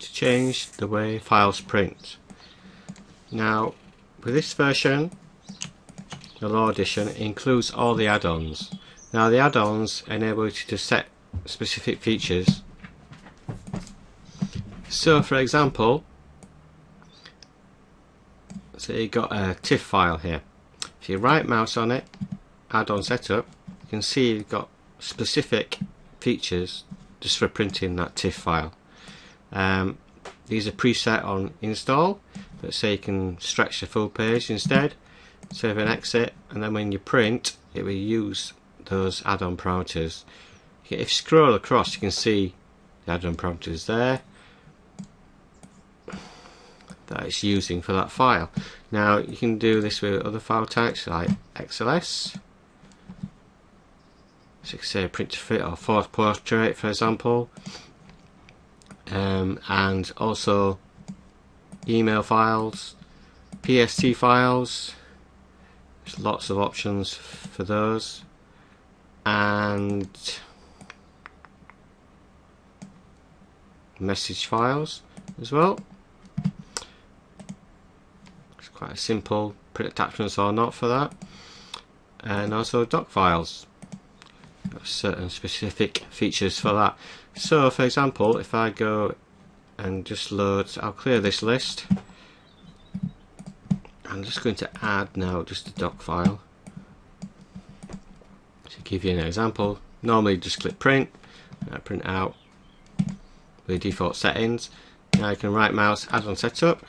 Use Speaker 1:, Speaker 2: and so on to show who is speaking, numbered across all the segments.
Speaker 1: to change the way files print. Now with this version the Law Edition includes all the add-ons. Now the add-ons enable you to set specific features. So for example, so you got a TIFF file here. If you right mouse on it, add-on setup, you can see you've got specific features just for printing that TIFF file. Um, these are preset on install, but say you can stretch the full page instead, save and exit, and then when you print, it will use those add-on parameters. If you scroll across, you can see the add-on parameters there that it's using for that file. Now you can do this with other file types like XLS, so you can say print to fit or force portrait for example, um, and also email files, PST files. There's lots of options for those, and message files as well. It's quite a simple print attachments or not for that, and also doc files certain specific features for that. So for example if I go and just load, I'll clear this list. I'm just going to add now just a doc file. To give you an example normally just click print uh, print out the default settings. Now you can right mouse add on setup.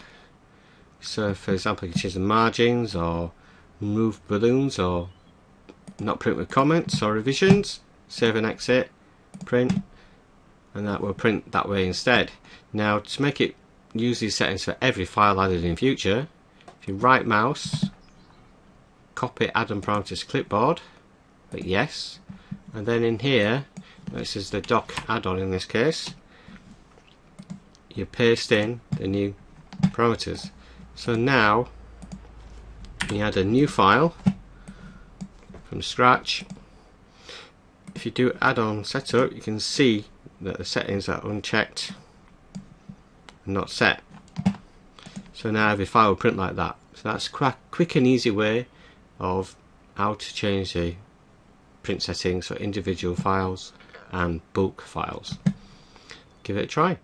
Speaker 1: So for example you can change the margins or move balloons or not print with comments or revisions, save and exit, print, and that will print that way instead. Now to make it use these settings for every file added in future, if you right mouse, copy add-on parameters clipboard, click yes, and then in here, this is the doc add-on in this case, you paste in the new parameters. So now you add a new file from scratch. If you do add-on setup you can see that the settings are unchecked and not set. So now every file will print like that. So that's a quick and easy way of how to change the print settings for individual files and bulk files. Give it a try